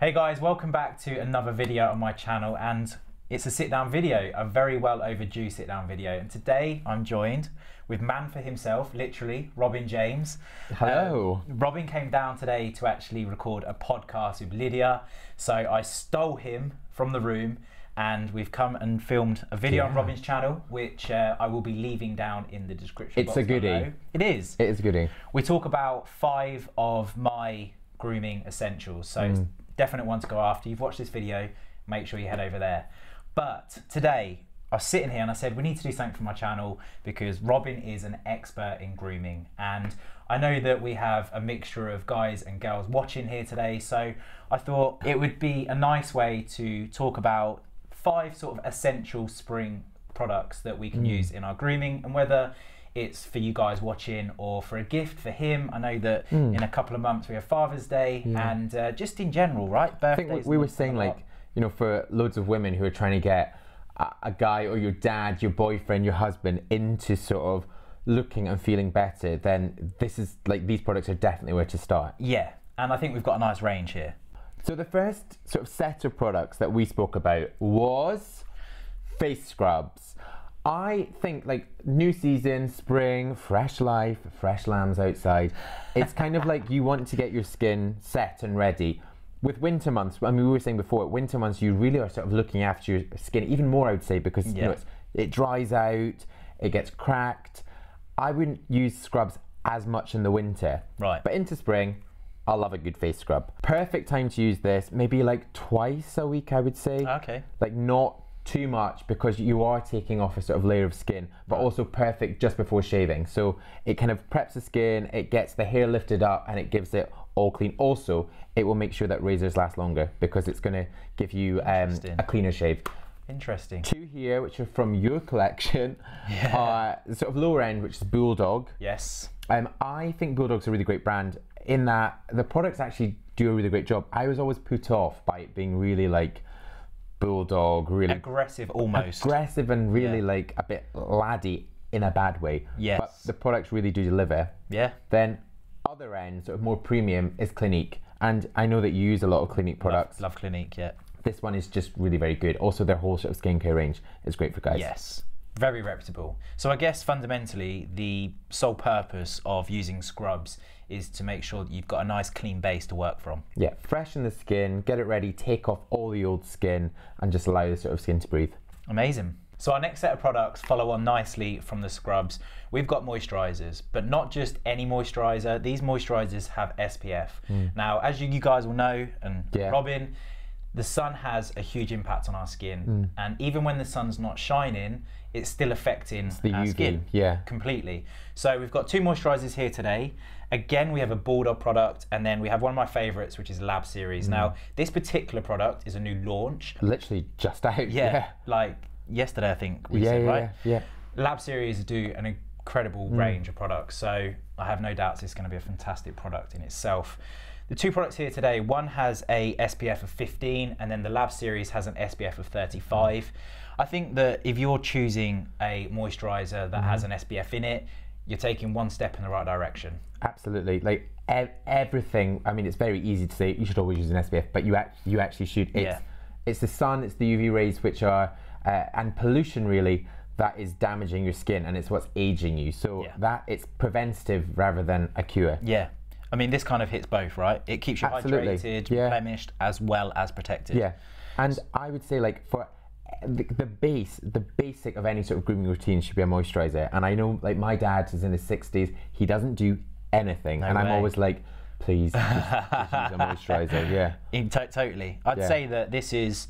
Hey guys, welcome back to another video on my channel and it's a sit down video, a very well overdue sit down video. And today I'm joined with man for himself, literally, Robin James. Hello. Uh, Robin came down today to actually record a podcast with Lydia. So I stole him from the room and we've come and filmed a video on Robin's channel, which uh, I will be leaving down in the description It's a goodie. below. It is. It is a goodie. We talk about five of my grooming essentials. So Mm. Definite one to go after. You've watched this video, make sure you head over there. But today, I was sitting here and I said, we need to do something for my channel because Robin is an expert in grooming. And I know that we have a mixture of guys and girls watching here today. So I thought it would be a nice way to talk about five sort of essential spring products that we can mm. use in our grooming and whether it's for you guys watching or for a gift for him. I know that in a couple of months we have Father's Day and uh, just in general, right? I think we, Birthdays we were saying like, you know, for loads of women who are trying to get a, a guy or your dad, your boyfriend, your husband into sort of looking and feeling better, then this is like these products are definitely where to start. yeah, and I think we've got a nice range here. So the first sort of set of products that we spoke about was face scrubs. I think like new season, spring, fresh life, fresh lambs outside. It's kind of like you want to get your skin set and ready. With winter months, I mean, we were saying before, winter months you really are sort of looking after your skin even more, I would say, because you know it's, it dries out, it gets cracked. I wouldn't use scrubs as much in the winter. Right. But into spring, I love a good face scrub. Perfect time to use this, maybe like twice a week, I would say. Okay. Like not too much because you are taking off a sort of layer of skin, but also perfect just before shaving. So it kind of preps the skin, it gets the hair lifted up, and it gives it all clean. Also, it will make sure that razors last longer because it's going to give you um, a cleaner shave. Interesting. Two here, which are from your collection, are sort of lower end, which is Bulldog. Yes. Um, I think Bulldog's a really great brand in that the products actually do a really great job. I was always put off by it being really like Bulldog, really Aggressive almost. aggressive and really Yeah. like a bit laddie in a bad way. Yes. But the products really do deliver. yeah. Then other end, sort of more premium, is Clinique. And I know that you use a lot of Clinique products. Love Clinique, yeah. This one is just really very good. Also, their whole sort of skincare range is great for guys. Yes, very reputable. So I guess fundamentally the sole purpose of using scrubs is to make sure that you've got a nice clean base to work from. Yeah, freshen the skin, get it ready, take off all the old skin, and just allow the sort of skin to breathe. Amazing. So our next set of products follow on nicely from the scrubs. We've got moisturizers, but not just any moisturizer. These moisturizers have SPF. Hmm. Now, as you, you guys will know, and. Yeah. Robin, the sun has a huge impact on our skin, Hmm. and even when the sun's not shining, it's still affecting the our UV, skin. yeah. completely. So we've got two moisturizers here today. Again, we have a Bulldog product, and then we have one of my favorites, which is Lab Series. Hmm. Now, this particular product is a new launch. Literally just out. Yeah, Yeah. like yesterday, I think we Yeah, said, yeah, right? yeah. Lab Series do an incredible Mm. range of products, so I have no doubts it's going to be a fantastic product in itself. The two products here today, one has a SPF of 15, and then the Lab Series has an SPF of 35. I think that if you're choosing a moisturizer that has Mm-hmm. an SPF in it, you're taking one step in the right direction. Absolutely. Like ev- everything. I mean, it's very easy to say you should always use an SPF, but you act- you actually should. It's, Yeah. it's the sun, it's the UV rays, which are uh, and pollution really that is damaging your skin, and it's what's aging you. So Yeah. that it's preventative rather than a cure. Yeah. I mean, this kind of hits both, right? It keeps you Absolutely. hydrated, Yeah. replenished, as well as protected. Yeah, and I would say like for the, the base, the basic of any sort of grooming routine should be a moisturizer. And I know like my dad is in his sixties, he doesn't do anything, and I'm always like, please, just, just use a moisturizer. Yeah, In to- totally. I'd Yeah. say that this is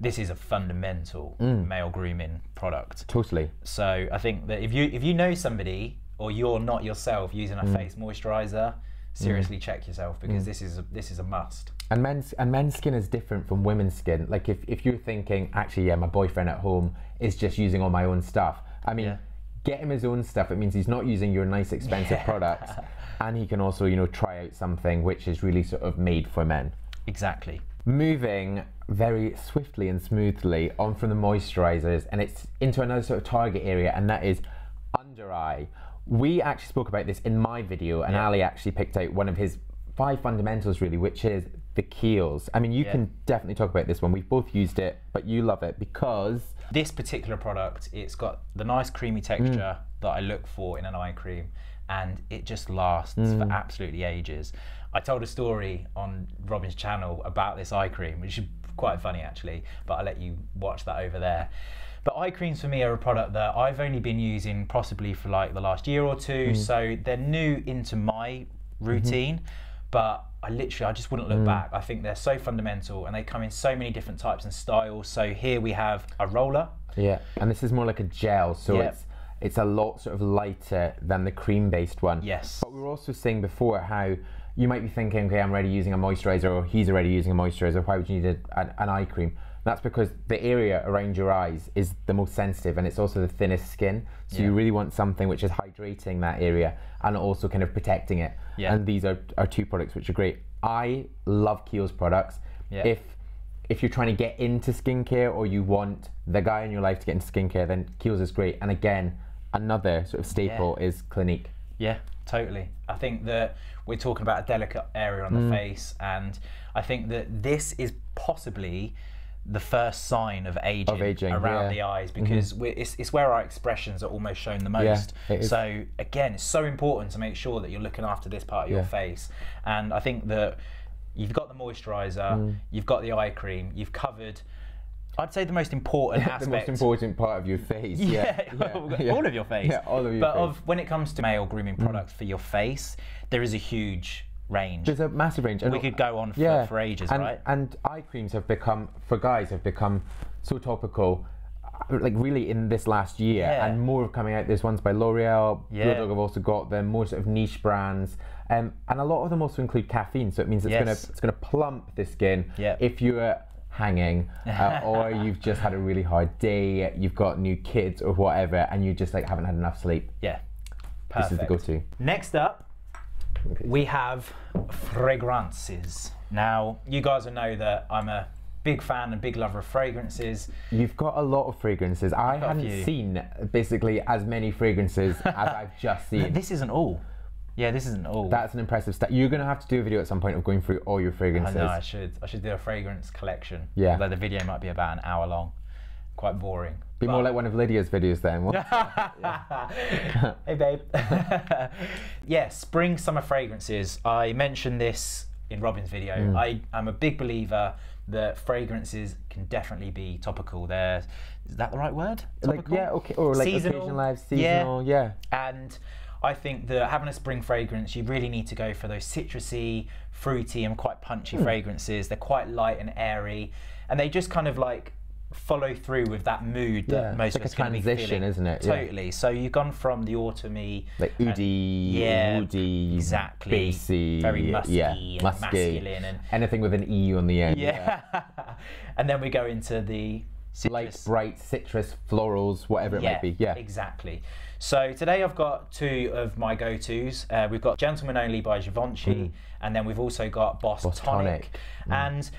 this is a fundamental mm. male grooming product. totally. So I think that if you if you know somebody or you're not yourself using a mm. face moisturizer, seriously mm. check yourself because this is a, this is a must. And men's and men's skin is different from women's skin. Like if, if you're thinking, actually, yeah, my boyfriend at home is just using all my own stuff. I mean, Yeah. get him his own stuff. It means he's not using your nice expensive products, and he can also, you know, try out something which is really sort of made for men. Exactly. Moving very swiftly and smoothly on from the moisturizers, and it's into another sort of target area, and that is under eye. We actually spoke about this in my video, and Yeah. Ali actually picked out one of his five fundamentals, really, which is the Kiehl's. I mean, you Yeah. can definitely talk about this one. We've both used it, but you love it because This particular product, it's got the nice creamy texture mm. that I look for in an eye cream, and it just lasts mm. for absolutely ages. I told a story on Robin's channel about this eye cream, which is quite funny actually, but I'll let you watch that over there. But eye creams for me are a product that I've only been using possibly for like the last year or two, mm. so they're new into my mm-hmm. routine. But I literally, I just wouldn't look mm. back. I think they're so fundamental, and they come in so many different types and styles. So here we have a roller, yeah, and this is more like a gel, so Yeah. it's it's a lot sort of lighter than the cream-based one. Yes. But we were also saying before how you might be thinking, okay, I'm already using a moisturizer, or he's already using a moisturizer. Why would you need a, an, an eye cream? That's because the area around your eyes is the most sensitive, and it's also the thinnest skin. So you really want something which is hydrating that area and also kind of protecting it. Yeah. And these are, are two products which are great. I love Kiehl's products. Yeah. If if you're trying to get into skincare or you want the guy in your life to get into skincare, then Kiehl's is great. And again, another sort of staple is Clinique. Yeah, totally. I think that we're talking about a delicate area on Mm. the face, and I think that this is possibly the first sign of aging, Of aging, around yeah. Mm-hmm. the eyes because we're, it's, it's where our expressions are almost shown the most. is. So again, it's so important to make sure that you're looking after this part of your face, and I think that you've got the moisturizer, Mm. you've got the eye cream, you've covered. I'd say the most important the aspect. most important part of your face. Yeah, Yeah, yeah, all of your face. Yeah, all of your but face. Mm. of when it comes to male grooming products for your face, there is a huge range. There's a massive range. and- we could go on for, yeah, for ages, and, right? And eye creams have become, for guys, have become so topical, uh, like really in this last year, Yeah. and more are coming out. There's ones by L'Oreal, Yeah. Bulldog have also got them, more sort of niche brands, um, and a lot of them also include caffeine. So it means it's gonna Yes. it's gonna plump the skin Yeah. if you're hanging uh, or you've just had a really hard day, you've got new kids or whatever, and you just like haven't had enough sleep. yeah. This is the Perfect. go-to. Next up, we have fragrances. Now, you guys will know that I'm a big fan and big lover of fragrances. You've got a lot of fragrances. I hadn't seen basically as many fragrances as I've just seen. This isn't all. Yeah, this isn't all. That's an impressive stat. You're going to have to do a video at some point of going through all your I fragrances. know I should. I should do a fragrance collection. Yeah. Although the video might be about an hour long. Quite boring. Be more like one of Lydia's videos then. Hey babe. yeah, spring summer fragrances. I mentioned this in Robin's video. Mm. I am a big believer that fragrances can definitely be topical. They're that the right word? like yeah, okay, or like Seasonal? occasion live, Yeah. seasonal, yeah. And I think that having a spring fragrance, you really need to go for those citrusy, fruity, and quite punchy Hmm. fragrances. They're quite light and airy, and they just kind of like follow through with that mood that Yeah, most it's like of us a be transition, feeling. isn't it? Yeah. Totally. So you've gone from the autumny, Like oody, yeah, woody, exactly. bassy, very musky yeah, and musky. masculine, and Anything with an E on the end. yeah. and then we go into the citrus. Light, bright, citrus, florals, whatever it might be. Yeah. exactly. So today I've got two of my go-tos. Uh, we've got Gentleman Only by Givenchy, and then we've also got Boss, Mm. Boss Tonic. Tonic. Mm. And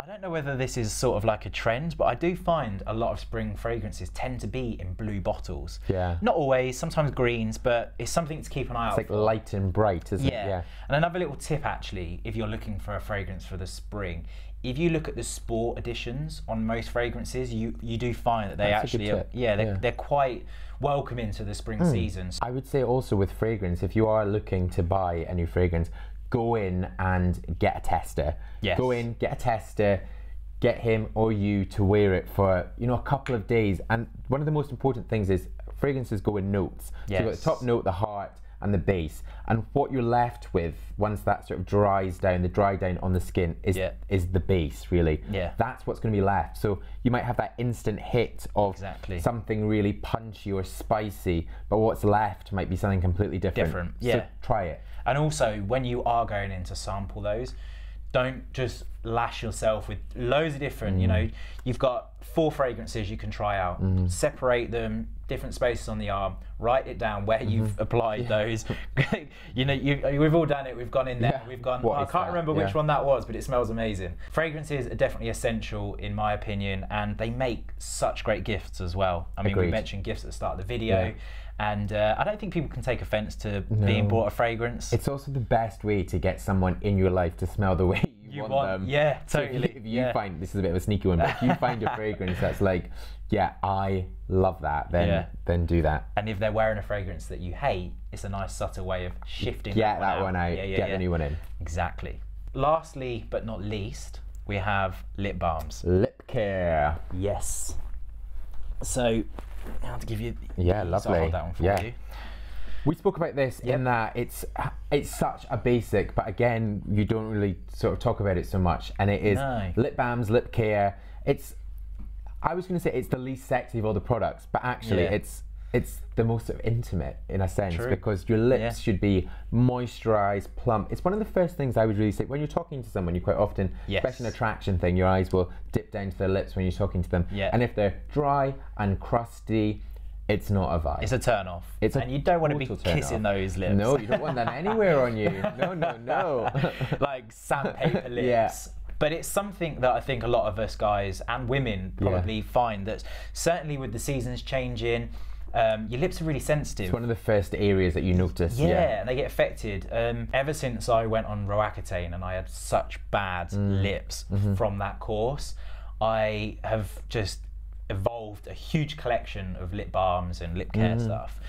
I don't know whether this is sort of like a trend, but I do find a lot of spring fragrances tend to be in blue bottles. Yeah. Not always, sometimes greens, but it's something to keep an eye out It's like for. light and bright, isn't Yeah. it? Yeah. And another little tip actually, if you're looking for a fragrance for the spring, if you look at the sport editions on most fragrances, you you do find that they That's actually are, yeah, they're, Yeah. They're quite welcoming to the spring hmm. season. I would say also with fragrance, if you are looking to buy a new fragrance, go in and get a tester. Yes. Go in, get a tester, get him or you to wear it for you know a couple of days. And one of the most important things is fragrances go in notes. So you've got the top note, the heart, and the base. And what you're left with once that sort of dries down, the dry down on the skin is Yeah. is the base really. Yeah. That's what's going to be left. So you might have that instant hit of Exactly. something really punchy or spicy, but what's left might be something completely different. Different, So yeah. try it. And also, when you are going in to sample those, don't just lash yourself with loads of different, you Mm. know, you've got four fragrances you can try out. Mm-hmm. Separate them, different spaces on the arm, write it down where Mm-hmm. you've applied those. you know, you, we've all done it. We've gone in there, Yeah. we've gone, "Oh, I can't that?" remember which one that was, but it smells amazing. Fragrances are definitely essential, in my opinion, and they make such great gifts as well. I mean, we mentioned gifts at the start of the video. Yeah. And uh, I don't think people can take offense to being No. bought a fragrance. It's also the best way to get someone in your life to smell the way you want, want- them. yeah, So if you- totally, If you yeah. find this is a bit of a sneaky one, but if you find a fragrance that's like, yeah, I love that, then Yeah. then do that. And if they're wearing a fragrance that you hate, it's a nice subtle way of shifting Get that, that one out. Yeah, yeah, Get the new one in. Exactly. Lastly, but not least, we have lip balms. Lip care. Yes. So, I have to give you. Yeah, so I'll lovely. hold that one for Yeah. you. We spoke about this in that it's it's such a basic, but again, you don't really sort of talk about it so much. And it is No. lip balms, lip care. It's I was going to say it's the least sexy of all the products, but actually, Yeah. it's it's the most sort of intimate in a sense True. because your lips Yeah. should be moisturized, plump. It's one of the first things I would really say when you're talking to someone. You quite often, Yes. especially an attraction thing, your eyes will dip down to their lips when you're talking to them. Yeah. And if they're dry and crusty, it's not a vibe. It's a turn off. It's a and you don't want to be kissing off. those lips. No, you don't want them anywhere on you. No, no, no. like sandpaper lips. Yeah. But it's something that I think a lot of us guys and women probably find that certainly with the seasons changing, um, your lips are really sensitive. It's one of the first areas that you notice. yeah, Yeah. and they get affected. Um, ever since I went on Roaccutane and I had such bad Mm. lips Mm-hmm. from that course, I have just evolved a huge collection of lip balms and lip care stuff.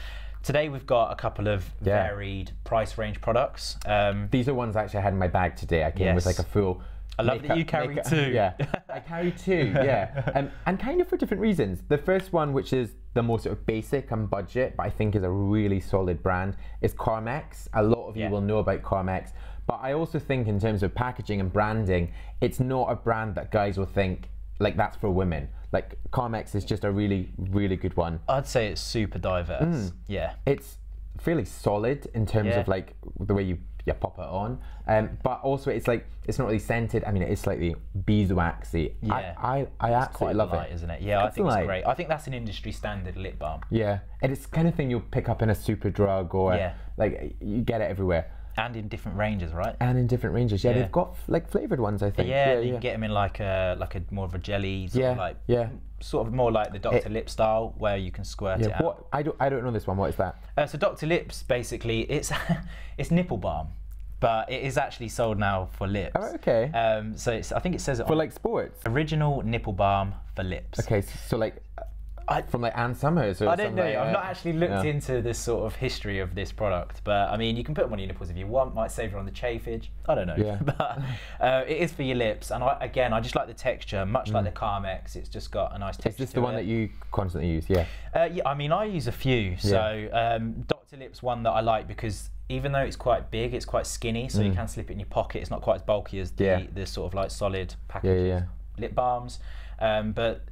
Today we've got a couple of Mm. Yeah. varied price range products. Um, These are ones I actually I had in my bag today. I came with like a full. I love that you carry two. Yeah, I carry two. Yeah, um, and kind of for different reasons. The first one, which is the most sort of basic and budget, but I think is a really solid brand, is Carmex. A lot of you Yeah. will know about Carmex, but I also think in terms of packaging and branding, it's not a brand that guys will think like that's for women. Like Carmex is just a really, really good one. I'd say it's super diverse. Yeah. it's fairly solid in terms Yeah. of like the way you you pop it on, um, but also it's like it's not really scented. I mean, it is slightly beeswaxy. Yeah. I I, I absolutely Quite love light, it. isn't it? Yeah, I think light. it's great. I think that's an industry standard lip balm. Yeah, and it's kind of thing you'll pick up in a Superdrug or Yeah. like you get it everywhere And in different ranges, right? and in different ranges. Yeah, Yeah. they've got like flavored ones. I think. Yeah, yeah, you yeah. can get them in like a like a more of a jelly, sort Yeah, of like yeah. sort of more like the Dr. Lipp style, where you can squirt it Yeah, out. what I don't I don't know this one. What is that? Uh, so Dr. Lipp's basically it's it's nipple balm, but it is actually sold now for lips. Oh, okay. Um, so it's I think it says it For like sports. original nipple balm for lips. Okay, so like I- from like Ann Summers or I don't know. like I've that. not actually looked Yeah. into this sort of history of this product, but I mean, you can put them on your nipples if you want. Might save you on the chafage. I don't know. Yeah. but uh, it is for your lips, and I, again, I just like the texture, much Mm. like the Carmex. It's just got a nice texture. Is this the one it. that you constantly use? Yeah. Uh, yeah, I mean, I use a few. So um, Dr. Lipp's one that I like because even though it's quite big, it's quite skinny, so you can slip it in your pocket. It's not quite as bulky as the, Mm. Yeah. the sort of like solid packages, yeah. lip balms. Um, but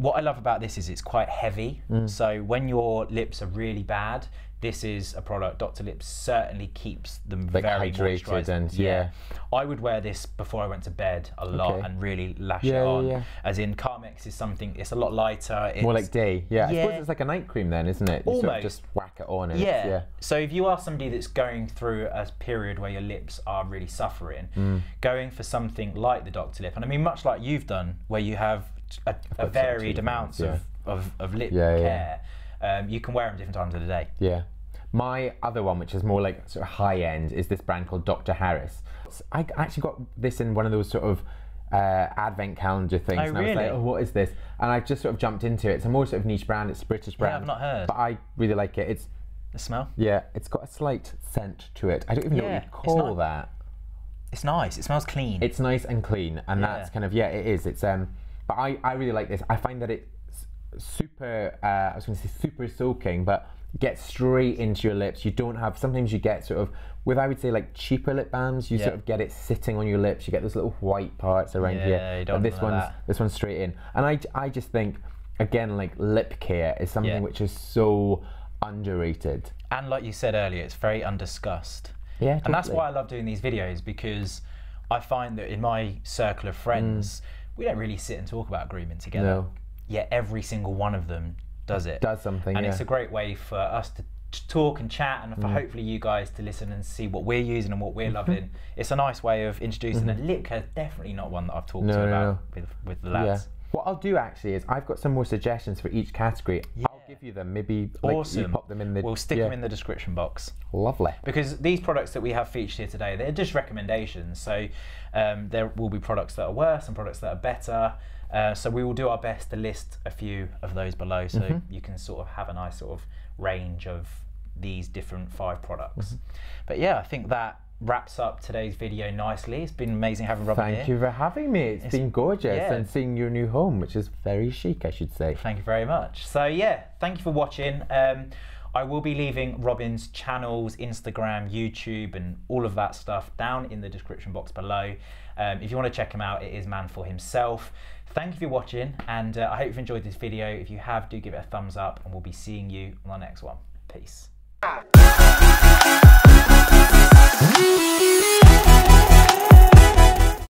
what I love about this is it's quite heavy. Mm. So when your lips are really bad, this is a product. Dr. Lipp's certainly keeps them Like very hydrated and- yeah. I would wear this before I went to bed a lot Okay. and really lash Yeah, it on. yeah. As in Carmex is something. It's a lot lighter. It's, More like day. Yeah. I suppose it's like a night cream then, isn't it? You sort of Almost. just whack it on and yeah. yeah. So if you are somebody that's going through a period where your lips are really suffering, Mm. going for something like the Dr. Lipp, and I mean much like you've done, where you have a, a varied amounts things, of, of, of lip Yeah, yeah. care, Um, you can wear them different times of the day. Yeah. My other one, which is more like sort of high end, is this brand called Dr. Harris. I actually got this in one of those sort of uh, advent calendar things. Oh, and I was like, really? oh, what is this? And I just sort of jumped into it. It's a more sort of niche brand. It's a British brand. I've not heard. But I really like it. It's, The smell? yeah, it's got a slight scent to it. I don't even know what it's you call not- that. It's nice. It smells clean. It's nice and clean, and that's kind of yeah, it is. It's um, but I I really like this. I find that it's super. Uh, I was going to say super soaking, but gets straight into your lips. You don't have. Sometimes you get sort of with I would say like cheaper lip balms. You Yeah. sort of get it sitting on your lips. You get those little white parts around here. Yeah, you don't this one's that. this one's straight in, and I I just think again like lip care is something Yeah. which is so underrated. and like you said earlier, it's very undiscussed. Yeah, And that's why I love doing these videos because I find that in my circle of friends, we don't really sit and talk about grooming together. No. Yet every single one of them does it. Does something, And yeah. it's a great way for us to talk and chat and for Mm. hopefully you guys to listen and see what we're using and what Mm-hmm. we're loving. It's a nice way of introducing and lip care is definitely not one that I've talked No, to no, about no. with with the Yeah. lads. What I'll do actually is I've got some more suggestions for each category. I'll give review them. Maybe like, Awesome. you pop them in the. We'll stick yeah. them in the description box. Lovely. because these products that we have featured here today they're just recommendations so um, there will be products that are worse and products that are better uh, so we will do our best to list a few of those below so Mm-hmm. you can sort of have a nice sort of range of these different five products but yeah i think that wraps up today's video nicely it's been amazing having Robin Thank here you for having me. it's been gorgeous yeah. and seeing your new home, which is very chic, I should say. Thank you very much. So yeah, thank you for watching. Um, I will be leaving Robin's channels, Instagram, YouTube, and all of that stuff down in the description box below. Um, if you want to check him out, it is Man for Himself. Thank you for watching, and uh, I hope you've enjoyed this video. If you have, do give it a thumbs up, and we'll be seeing you on the next one. Peace. Música